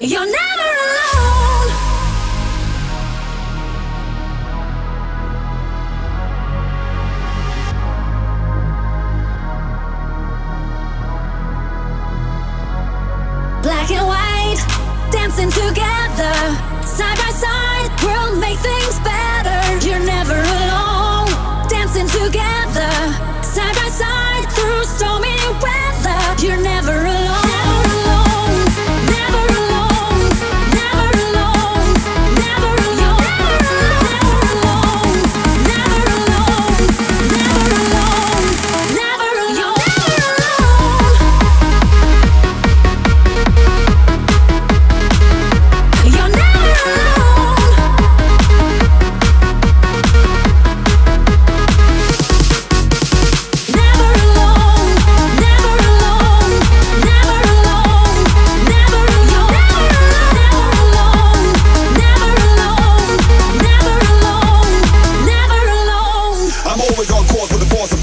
You're never alone. Black and white, dancing together,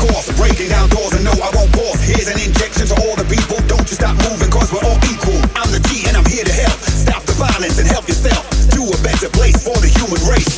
course. Breaking down doors and no, I won't pause. Here's an injection to all the people. Don't you stop moving, cause we're all equal. I'm the G and I'm here to help. Stop the violence and help yourself. Do a better place for the human race.